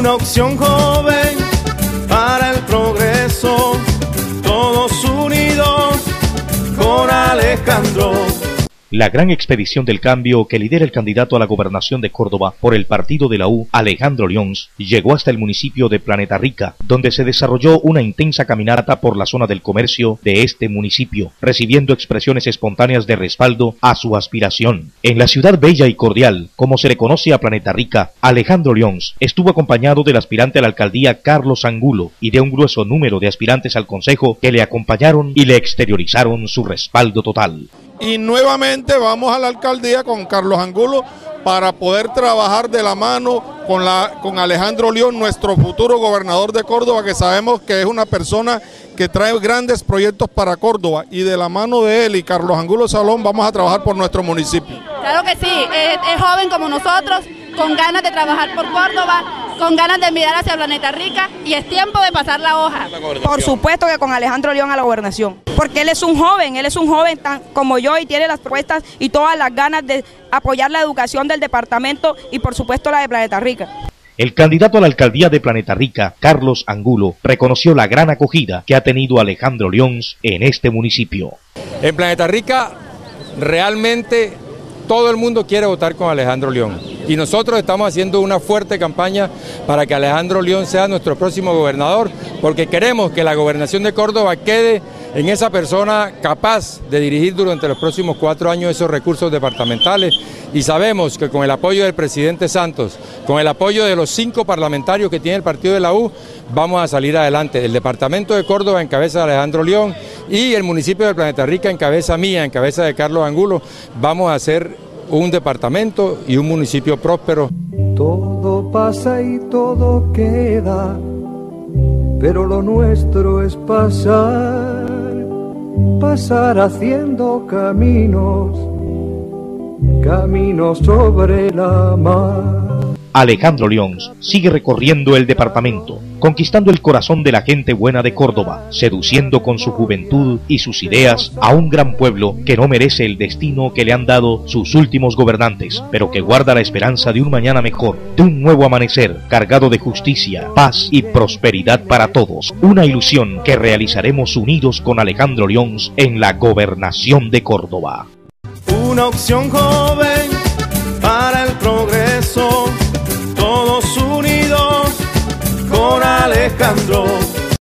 Una opción joven La gran expedición del cambio que lidera el candidato a la gobernación de Córdoba por el partido de la U, Alejandro Lyons, llegó hasta el municipio de Planeta Rica, donde se desarrolló una intensa caminata por la zona del comercio de este municipio, recibiendo expresiones espontáneas de respaldo a su aspiración. En la ciudad bella y cordial, como se le conoce a Planeta Rica, Alejandro Lyons estuvo acompañado del aspirante a la alcaldía Carlos Angulo y de un grueso número de aspirantes al consejo que le acompañaron y le exteriorizaron su respaldo total y nuevamente vamos a la alcaldía con Carlos Angulo para poder trabajar de la mano con, la, con Alejandro León, nuestro futuro gobernador de Córdoba, que sabemos que es una persona que trae grandes proyectos para Córdoba y de la mano de él y Carlos Angulo Salón vamos a trabajar por nuestro municipio. Claro que sí, es joven como nosotros, con ganas de trabajar por Córdoba con ganas de mirar hacia Planeta Rica y es tiempo de pasar la hoja. Por supuesto que con Alejandro León a la gobernación, porque él es un joven, él es un joven tan como yo y tiene las propuestas y todas las ganas de apoyar la educación del departamento y por supuesto la de Planeta Rica. El candidato a la alcaldía de Planeta Rica, Carlos Angulo, reconoció la gran acogida que ha tenido Alejandro León en este municipio. En Planeta Rica realmente todo el mundo quiere votar con Alejandro León y nosotros estamos haciendo una fuerte campaña para que Alejandro León sea nuestro próximo gobernador, porque queremos que la gobernación de Córdoba quede en esa persona capaz de dirigir durante los próximos cuatro años esos recursos departamentales y sabemos que con el apoyo del presidente Santos, con el apoyo de los cinco parlamentarios que tiene el partido de la U, vamos a salir adelante. El departamento de Córdoba en cabeza de Alejandro León y el municipio de Planeta Rica en cabeza mía, en cabeza de Carlos Angulo, vamos a hacer un departamento y un municipio próspero. Todo pasa y todo queda, pero lo nuestro es pasar, pasar haciendo caminos, caminos sobre la mar. Alejandro León sigue recorriendo el departamento, conquistando el corazón de la gente buena de Córdoba, seduciendo con su juventud y sus ideas a un gran pueblo que no merece el destino que le han dado sus últimos gobernantes, pero que guarda la esperanza de un mañana mejor, de un nuevo amanecer cargado de justicia, paz y prosperidad para todos. Una ilusión que realizaremos unidos con Alejandro León en la gobernación de Córdoba. Una opción joven para el progreso Alejandro